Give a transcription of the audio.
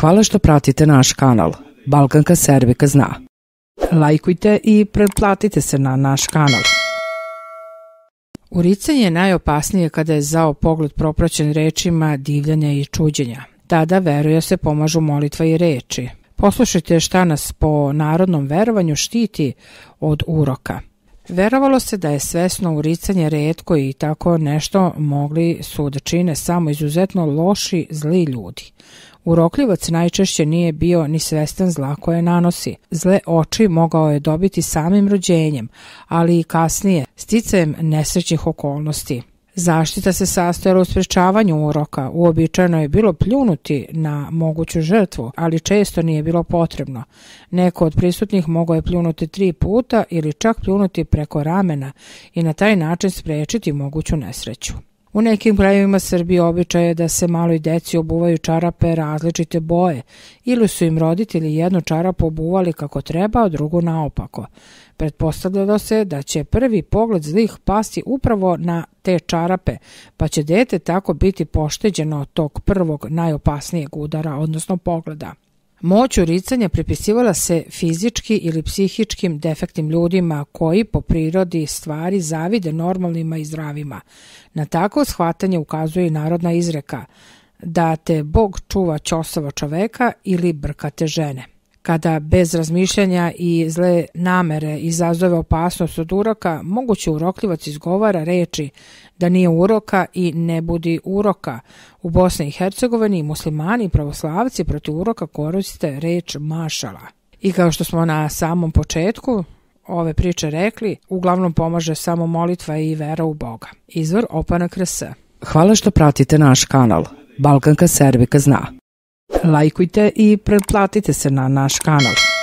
Hvala što pratite naš kanal. Balkanka Serbika zna. Lajkujte i pretplatite se na naš kanal. Uricanje je najopasnije kada je zao pogled propraćen rečima divljanja i čuđenja. Tada veruje se pomažu molitva i reči. Poslušajte šta nas po narodnom verovanju štiti od uroka. Verovalo se da je svesno uricanje redko i tako nešto mogli su da čine samo izuzetno loši, zli ljudi. Urokljivac najčešće nije bio ni svestan zla koje nanosi. Zle oči mogao je dobiti samim rođenjem, ali i kasnije, sticajem nesrećnih okolnosti. Zaštita se sastojala u sprečavanju uroka. Uobičajeno je bilo pljunuti na moguću žrtvu, ali često nije bilo potrebno. Neko od prisutnih mogao je pljunuti tri puta ili čak pljunuti preko ramena i na taj način sprečiti moguću nesreću. U nekim krajevima Srbije običaj je da se maloj deci obuvaju čarape različite boje ili su im roditelji jednu čarapu obuvali kako treba, a drugu naopako. Pretpostavljalo se da će prvi pogled zlih pasti upravo na te čarape, pa će dete tako biti pošteđeno od tog prvog najopasnijeg udara, odnosno pogleda. Moć uricanja pripisivala se fizički ili psihičkim defektnim ljudima koji po prirodi stvari zavide normalnima i zdravima. Na tako shvatanje ukazuje i narodna izreka da te Bog čuva ćosava čoveka ili brkate žene kada bez razmišljanja i zle namere izazove opasnost od uroka, moguće urokljivac izgovara reči da nije uroka i ne budi uroka. U Bosni i Hercegovini muslimani i pravoslavci protiv uroka koriste reč mašala. I kao što smo na samom početku ove priče rekli, uglavnom pomaže samo molitva i vera u Boga. Izvor Opanak RS. Hvala što pratite naš kanal. Balkanka Serbika zna. Lajkujte i pretplatite se na naš kanal.